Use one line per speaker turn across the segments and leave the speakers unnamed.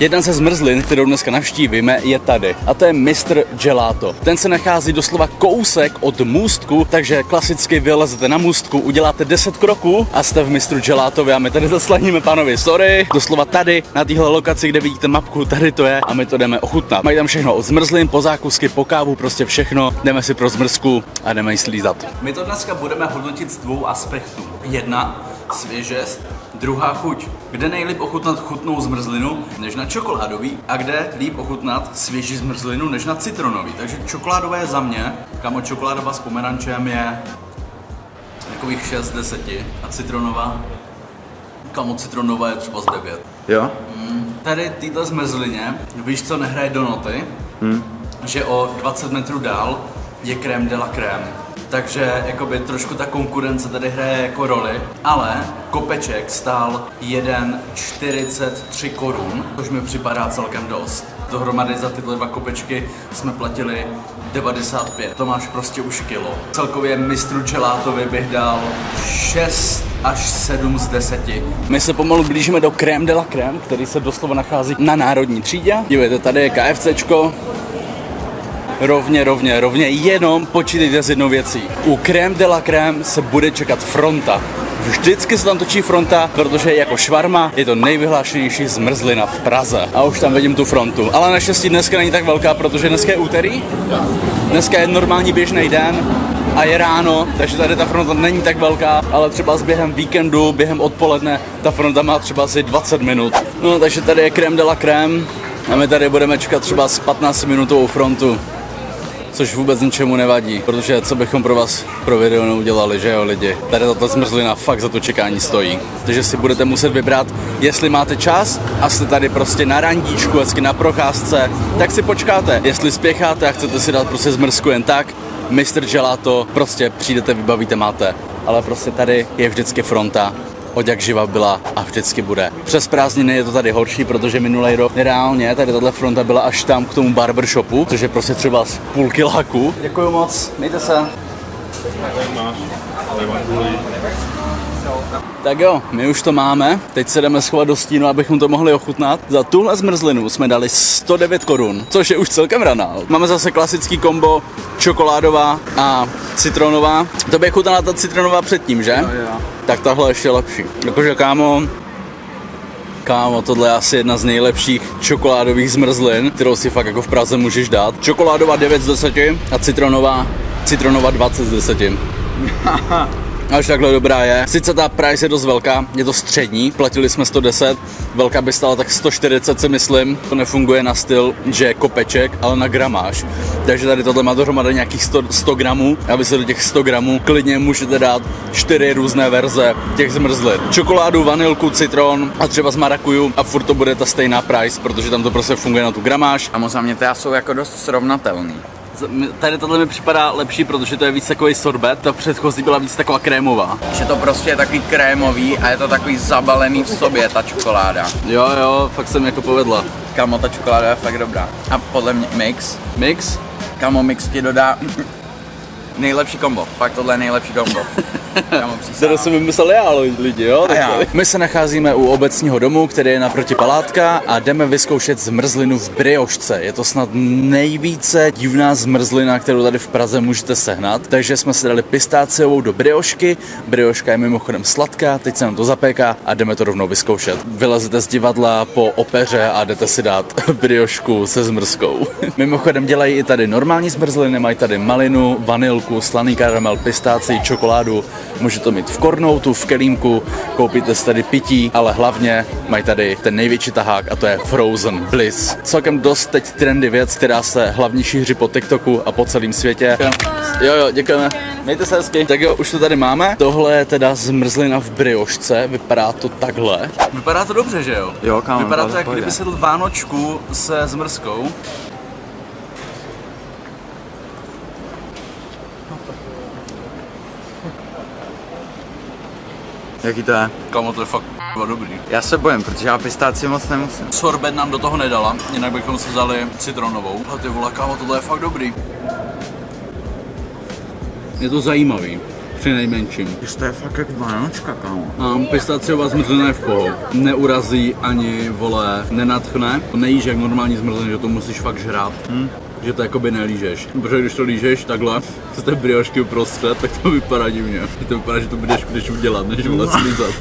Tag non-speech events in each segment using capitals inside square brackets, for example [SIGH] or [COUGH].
Jedna ze zmrzlin, kterou dneska navštívíme, je tady. A to je Mr. Gelato. Ten se nachází doslova kousek od můstku, takže klasicky vylezete na můstku, uděláte 10 kroků a jste v Mr. Gelatovi a my tady zaslaníme pánovi sorry. Doslova tady, na téhle lokaci, kde vidíte mapku, tady to je a my to jdeme ochutnat. Mají tam všechno od zmrzlin, po zákusky, po kávu, prostě všechno. Jdeme si pro zmrzku a jdeme ji slízat. My to dneska budeme hodnotit z dvou aspektů. Jedna, svěžest, druhá chuť. Kde nejlíp ochutnat chutnou zmrzlinu než na čokoládový a kde líp ochutnat svěží zmrzlinu než na citronový. Takže čokoládové je za mě, kamo čokoládová s pomerančem je takových 6 z 10 a citronová, kamo citronová je třeba z 9.
Jo?
Tady týhle zmrzlině, víš co nehraje do noty,
Hm.
že o 20 metrů dál je krém de la crème. Takže jakoby trošku ta konkurence tady hraje jako roli, ale kopeček stál 1,43 korun, což mi připadá celkem dost. Dohromady za tyhle dva kopečky jsme platili 95. To máš prostě už kilo. Celkově mistru Gelátovi bych dal 6 až 7 z 10. My se pomalu blížíme do Crème de la Crème, který se doslova nachází na národní třídě. Dívejte, tady je KFCčko, Rovně, rovně, rovně, jenom počítejte s jednou věcí. U Crème de la Crème se bude čekat fronta. Vždycky se tam točí fronta, protože jako švarma je to nejvyhlášenější zmrzlina v Praze. A už tam vidím tu frontu. Ale naštěstí dneska není tak velká, protože dneska je úterý. Dneska je normální běžný den a je ráno, takže tady ta fronta není tak velká, ale třeba s během víkendu, během odpoledne, ta fronta má třeba asi 20 minut. No, takže tady je crème de la crème a my tady budeme čekat třeba s 15 minutovou frontu což vůbec ničemu nevadí, protože co bychom pro vás pro video neudělali, že jo lidi. Tady tato zmrzlina fakt za to čekání stojí. Takže si budete muset vybrat, jestli máte čas a jste tady prostě na randíčku, hezky na procházce, tak si počkáte. Jestli spěcháte a chcete si dát prostě zmrzku jen tak, Mr. Gelato, prostě přijdete, vybavíte, máte. Ale prostě tady je vždycky fronta, od jak živa byla a vždycky bude. Přes prázdniny je to tady horší, protože minulý rok reálně tady tahle fronta byla až tam k tomu barbershopu, což je prostě třeba z půl kiláku. Děkuji moc, mějte se. Tak jo, my už to máme. Teď se jdeme schovat do stínu, abychom to mohli ochutnat. Za tuhle zmrzlinu jsme dali 109 korun, což je už celkem raná. Máme zase klasický kombo čokoládová a citronová. To by chutnala ta citronová předtím, že? Tak tahle ještě lepší. Jakože kámo, Kámo, tohle je asi jedna z nejlepších čokoládových zmrzlin, kterou si fakt jako v Praze můžeš dát. Čokoládová 9 z 10 a citronová, citronová 20 z 10. [LAUGHS] Až takhle dobrá je. Sice ta price je dost velká, je to střední, platili jsme 110, velká by stála tak 140 si myslím. To nefunguje na styl, že je kopeček, ale na gramáž. Takže tady tohle má dohromady nějakých 100, 100 gramů a vy se do těch 100 gramů klidně můžete dát čtyři různé verze těch zmrzlin. Čokoládu, vanilku, citron a třeba z marakuju a furt to bude ta stejná price, protože tam to prostě funguje na tu gramáž.
A za mě teda jsou jako dost srovnatelný.
Tady tohle mi připadá lepší, protože to je víc takový sorbet, ta předchozí byla víc taková krémová.
Že to prostě je takový krémový a je to takový zabalený v sobě, ta čokoláda.
Jo, jo, fakt se mi jako povedla.
Kamo, ta čokoláda je fakt dobrá. A podle mě mix,
Mix?
kamo, mix ti dodá nejlepší kombo. Fakt tohle je nejlepší kombo. [LAUGHS] Přísahám.
jsem vymyslel já, lidi, jo?
A já.
My se nacházíme u obecního domu, který je naproti palátka a jdeme vyzkoušet zmrzlinu v briošce. Je to snad nejvíce divná zmrzlina, kterou tady v Praze můžete sehnat. Takže jsme si dali pistáciovou do briošky. Brioška je mimochodem sladká, teď se nám to zapéká a jdeme to rovnou vyzkoušet. Vylezete z divadla po opeře a jdete si dát [LAUGHS] briošku se zmrzkou. [LAUGHS] Mimochodem dělají i tady normální zmrzliny, mají tady malinu, vanilku, slaný karamel, pistáci, čokoládu. Může to mít v kornoutu, v kelímku, koupíte si tady pití, ale hlavně mají tady ten největší tahák a to je Frozen Bliss. Celkem dost teď trendy věc, která se hlavně šíří po TikToku a po celém světě. Jo, jo, děkujeme. Mějte se hezky. Tak jo, už to tady máme. Tohle je teda zmrzlina v briošce, vypadá to takhle. Vypadá to dobře, že jo?
Jo, kámo,
Vypadá
to
jak kdyby se dal vánočku se zmrzkou.
Jaký to je?
Kamo, to je fakt dobrý.
Já se bojím, protože já pistáci moc nemusím.
Sorbet nám do toho nedala, jinak bychom si vzali citronovou. A ty vole, kámo, tohle je fakt dobrý. Je to zajímavý. Při nejmenším.
To je fakt jak vánočka, kámo.
A pistaciová zmrzlina je v poho. Neurazí ani, vole, nenatchne. Nejíš jak normální zmrzlina, že to musíš fakt žrát. Hmm. Že to jakoby nelížeš. Protože když to lížeš takhle, z té briošky uprostřed, tak to vypadá divně. To vypadá, že to budeš, budeš udělat, než slízat.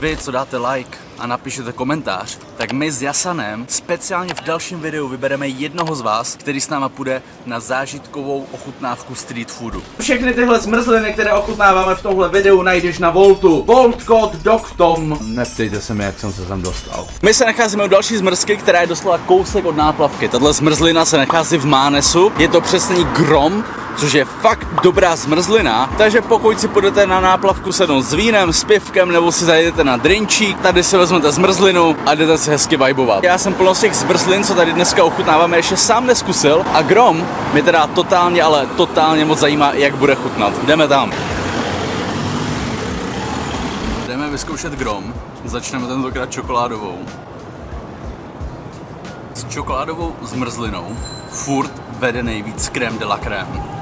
Vy, co dáte like a napíšete komentář, tak my s Jasanem speciálně v dalším videu vybereme jednoho z vás, který s náma půjde na zážitkovou ochutnávku street foodu. Všechny tyhle zmrzliny, které ochutnáváme v tomhle videu, najdeš na Voltu. Volt kód DOCTOM. Neptejte se mi, jak jsem se tam dostal. My se nacházíme u další zmrzky, která je doslova kousek od náplavky. Tahle zmrzlina se nachází v Mánesu. Je to přesný grom, což je fakt dobrá zmrzlina, takže pokud si půjdete na náplavku sednout s vínem, s pivkem nebo si zajdete na drinčík, tady si vezmete zmrzlinu a jdete si hezky vibovat. Já jsem plno z těch zmrzlin, co tady dneska ochutnáváme, ještě sám neskusil a grom mě teda totálně, ale totálně moc zajímá, jak bude chutnat. Jdeme tam. Jdeme vyzkoušet grom. Začneme tentokrát čokoládovou. S čokoládovou zmrzlinou furt vede nejvíc krém de la crème.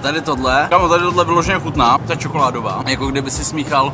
Tady tohle, kamo, tady tohle vyloženě chutná, ta čokoládová. Jako kdyby si smíchal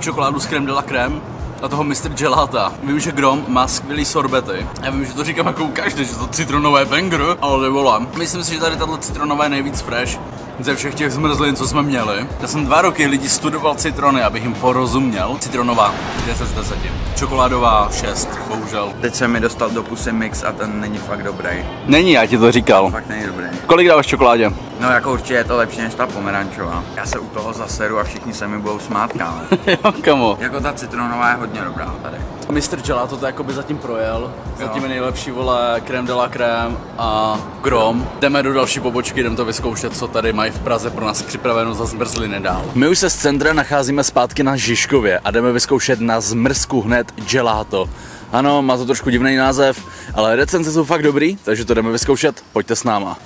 čokoládu s krém de la crème a toho Mr. Gelata. Vím, že Grom má skvělý sorbety. Já vím, že to říkám jako každý, že to citronové banger, ale nevolám. Myslím si, že tady tato citronová je nejvíc fresh ze všech těch zmrzlin, co jsme měli. Já jsem dva roky lidí studoval citrony, abych jim porozuměl. Citronová 10 z 10. Čokoládová 6, bohužel.
Teď se mi dostal do pusy mix a ten není fakt dobrý.
Není, já ti to říkal.
Fakt není dobrý.
Kolik dáváš čokoládě?
No jako určitě je to lepší než ta pomerančová. Já se u toho zaseru a všichni se mi budou smát, kámo. [LAUGHS]
jo, kamo.
Jako ta citronová je hodně dobrá tady.
Mr. Gelato to jakoby zatím projel. Zatím je nejlepší, vole, crème de la crème a grom. Jdeme do další pobočky, jdeme to vyzkoušet, co tady mají v Praze pro nás připraveno za zmrzliny dál. My už se z centra nacházíme zpátky na Žižkově a jdeme vyzkoušet na zmrzku hned gelato. Ano, má to trošku divný název, ale recenze jsou fakt dobrý, takže to jdeme vyzkoušet, pojďte s náma.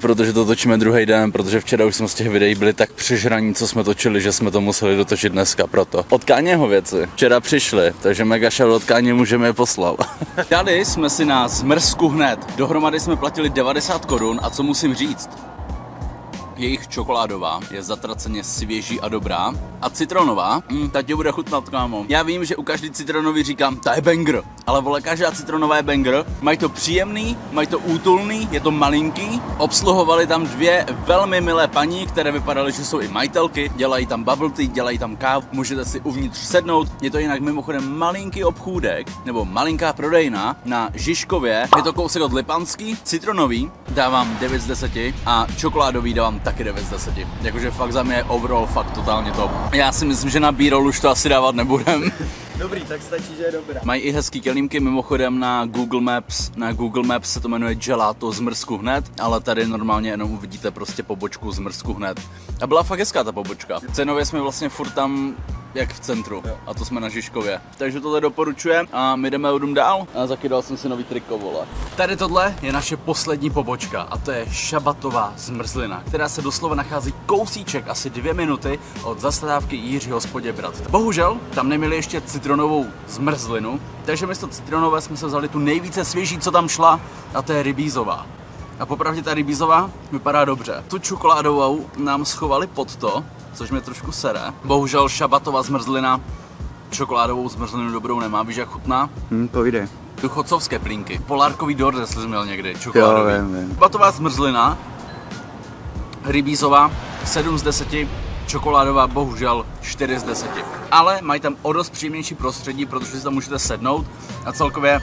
Protože to točíme druhý den, protože včera už jsme z těch videí byli tak přežraní, co jsme točili, že jsme to museli dotočit dneska proto. Od Káněho věci včera přišli, takže mega shout od Káně můžeme je poslat. Tady jsme si na zmrzku hned. Dohromady jsme platili 90 korun a co musím říct, jejich čokoládová je zatraceně svěží a dobrá. A citronová, mm, ta tě bude chutnat, kámo. Já vím, že u každý citronový říkám, ta je banger, ale vole, každá citronová je banger. Mají to příjemný, mají to útulný, je to malinký. Obsluhovali tam dvě velmi milé paní, které vypadaly, že jsou i majitelky. Dělají tam bubble tea, dělají tam kávu, můžete si uvnitř sednout. Je to jinak mimochodem malinký obchůdek, nebo malinká prodejna na Žižkově. Je to kousek od Lipanský, citronový dávám 9 z 10 a čokoládový dávám taky 9 z 10. Jakože fakt za mě je overall fakt totálně top. Já si myslím, že na b už to asi dávat nebudem. [LAUGHS]
Dobrý, tak stačí, že je dobrá.
Mají i hezký kelímky, mimochodem na Google Maps. Na Google Maps se to jmenuje Gelato zmrzku hned, ale tady normálně jenom uvidíte prostě pobočku zmrzku hned. A byla fakt hezká ta pobočka. Cenově jsme vlastně furt tam jak v centru. Jo. A to jsme na Žižkově. Takže tohle doporučuje a my jdeme odum dál. A zakydal jsem si nový triko, vole. Tady tohle je naše poslední pobočka a to je šabatová zmrzlina, která se doslova nachází kousíček asi dvě minuty od zastávky Jiřího Spoděbrat. Bohužel tam neměli ještě citronovou zmrzlinu, takže místo citronové jsme se vzali tu nejvíce svěží, co tam šla, a to je rybízová. A popravdě ta rybízová vypadá dobře. Tu čokoládovou nám schovali pod to, což mě trošku sere. Bohužel šabatová zmrzlina čokoládovou zmrzlinu dobrou nemá, víš jak chutná?
Hm, jde.
Duchocovské plínky. Polárkový dort, jestli jsi měl někdy, čokoládový.
Jo, vím, vím.
Šabatová zmrzlina, rybízová, 7 z 10, čokoládová bohužel 4 z 10. Ale mají tam o dost příjemnější prostředí, protože si tam můžete sednout a celkově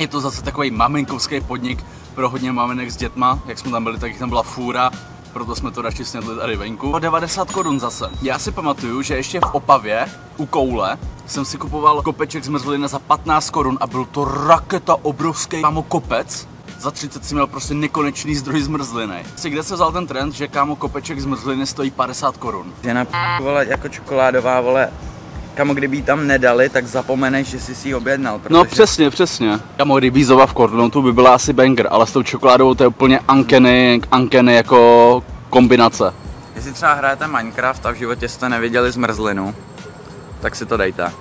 je to zase takový maminkovský podnik pro hodně maminek s dětma, jak jsme tam byli, tak jich tam byla fůra, proto jsme to radši snědli tady venku. O 90 korun zase. Já si pamatuju, že ještě v Opavě u koule jsem si kupoval kopeček zmrzliny za 15 korun a byl to raketa obrovský kámo kopec. Za 30 si měl prostě nekonečný zdroj zmrzliny. Si kde se vzal ten trend, že kámo kopeček zmrzliny stojí 50 korun?
Že na vole, jako čokoládová, vole, Kamo, kdyby tam nedali, tak zapomeneš, že jsi si ji objednal.
No, protože... No přesně, přesně. Kamo, rybízova v Kordonotu by byla asi banger, ale s tou čokoládou to je úplně ankeny, ankeny jako kombinace.
Jestli třeba hrajete Minecraft a v životě jste neviděli zmrzlinu, tak si to dejte.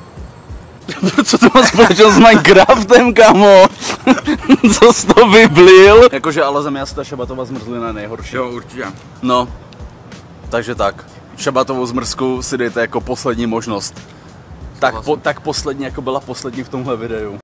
[LAUGHS]
Co to má společnost s Minecraftem, kamo? [LAUGHS] Co jsi to vyblil? Jakože ale země ta šabatová zmrzlina je nejhorší.
Jo, určitě.
No, Takže tak. Šabatovou zmrzku si dejte jako poslední možnost. Tak, po, tak poslední, jako byla poslední v tomhle videu.